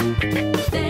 Thank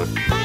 Música